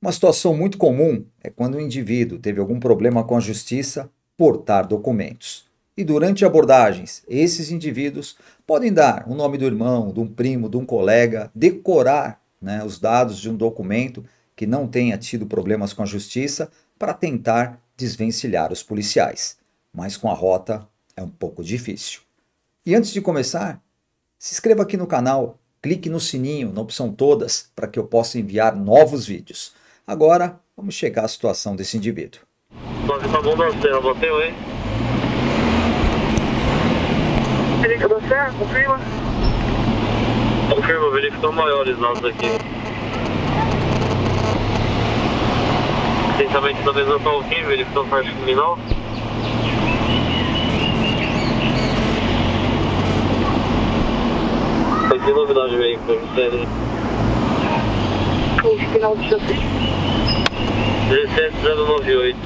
Uma situação muito comum é quando o indivíduo teve algum problema com a justiça portar documentos. E durante abordagens, esses indivíduos podem dar o nome do irmão, de um primo, de um colega, decorar né, os dados de um documento que não tenha tido problemas com a justiça para tentar desvencilhar os policiais. Mas com a rota é um pouco difícil. E antes de começar, se inscreva aqui no canal, clique no sininho, na opção todas, para que eu possa enviar novos vídeos. Agora, vamos chegar à situação desse indivíduo. Tá bom Serra, bateu, hein? Clínica da Serra, confirma? Confirma, verificam maiores nós aqui. Licenciamento da mesa tá ok, verificando parte criminal. Tem novidade de veículo, sério. O final do chassi. 17098.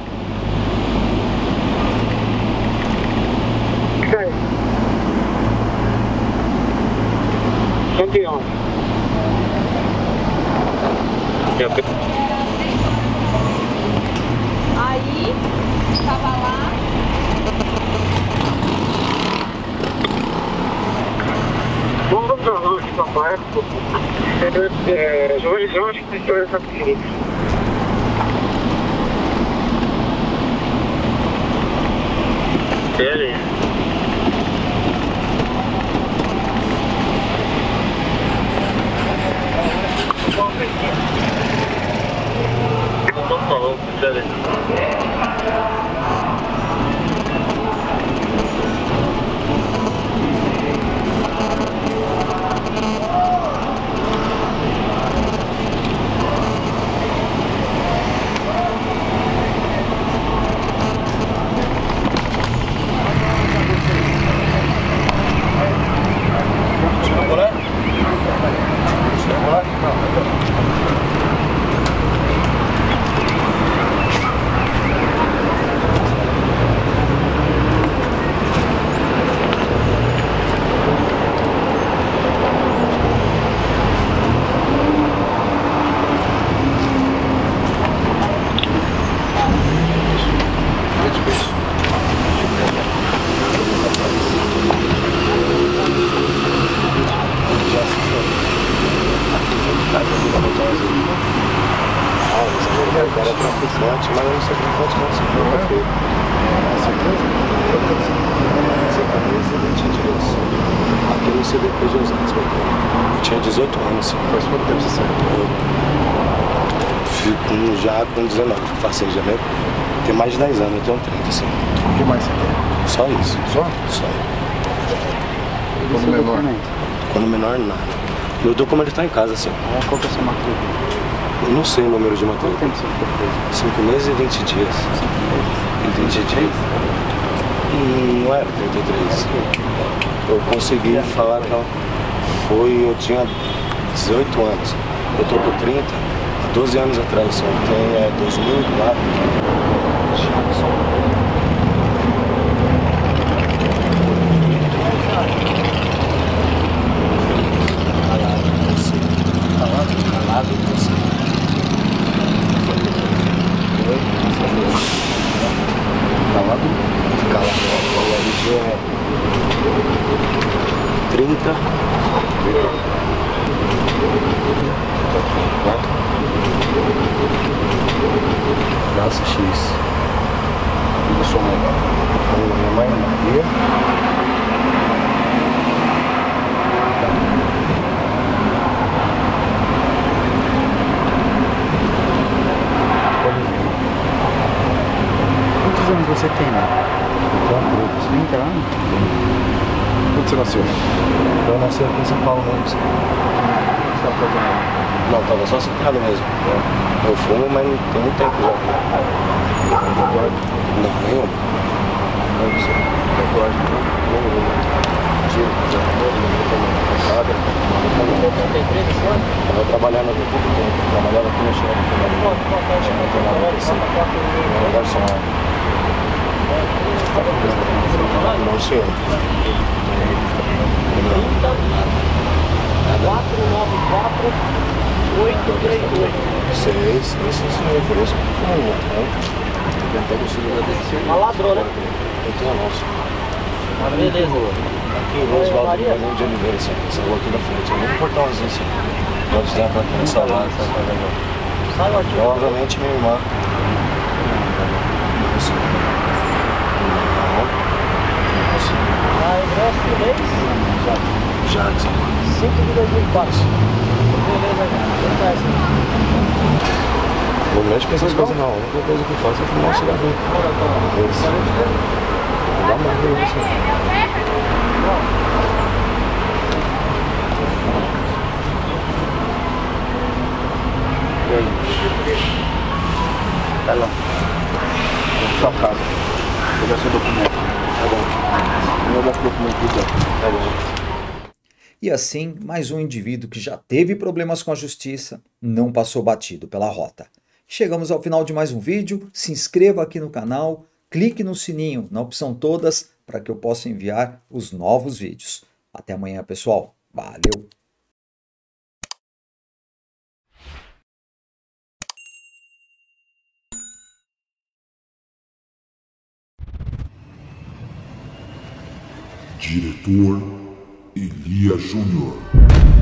Cai. Campeão. Que é a- Aí, tava lá, Vamos baixo. É, João João, acho que tem história essa clínica. Ele? Não tô falando, sério. Era traficante, mas eu não sei como pode conseguir. Nunca fui. Essa camisa 20 dias. Aqui no CDP de Osasco. Eu tinha 18 anos. Faz quanto tempo você saiu? Fico já com 19, passei em janeiro. Tem mais de 10 anos, eu tenho 30, assim. O que mais você quer? Só isso. Só? Só. Quando menor. Quando menor, nada. Meu documento tá em casa, assim. Qual que é a sua matrícula? Eu não sei o número de Quanto matrícula. tempo você ficou preso? 5 meses e 20 dias. E 20 dias? Hum, Não era 33. Eu consegui falar que ela foi, eu tinha 18 anos. Eu tô com 30, há 12 anos atrás, assim, tem é, 2004. Calado, você. Calado? Calado, você. Oi? Calado? Calado. O LG é 30. Quatro. Graça X. E da sua mãe? Minha mãe Maria. Quantos anos você tem, né? Então, 30 anos? Quando você nasceu? Eu nasci aqui em São Paulo mesmo. assim. Tá? Não, tava só sentado mesmo. Eu fumo, mas não tem muito tempo já. Não, nenhum. Não sei. Tatuagem, não? Nenhum. Tiro, nada. Tava trabalhando aqui pouco tempo. Trabalhava aqui no China. Tinha muito nada assim. Era garçom. Não, senhor. Não. Nada. 494 Sei, sei, sim, senhor. Por isso que eu tô falando. né? Tentar conseguir agradecer. Uma ladrona. Eu tenho a nossa. Beleza. Aqui em Roosevelt, Maria? Maria de Oliveira, essa, rua aqui da frente. É muito portãozinho assim. Pode dar pra quem salário. Sai aqui. Provavelmente minha irmã. Isso. Não. Isso. A ingresso do mês, Jackson. 5 de 2004. Beleza, cara. Não mexe com essas coisas não. A única coisa que eu faço é fumar um cigarrinho. Isso. Não dá mais pra você. E aí? Vai lá. Sua casa. Vou pegar seu documento. Tá bom. Vou olhar esse documento aqui. Tá bom. E assim, mais um indivíduo que já teve problemas com a justiça não passou batido pela rota. Chegamos ao final de mais um vídeo. Se inscreva aqui no canal, clique no sininho na opção todas para que eu possa enviar os novos vídeos. Até amanhã, pessoal. Valeu! Diretor Elia Júnior.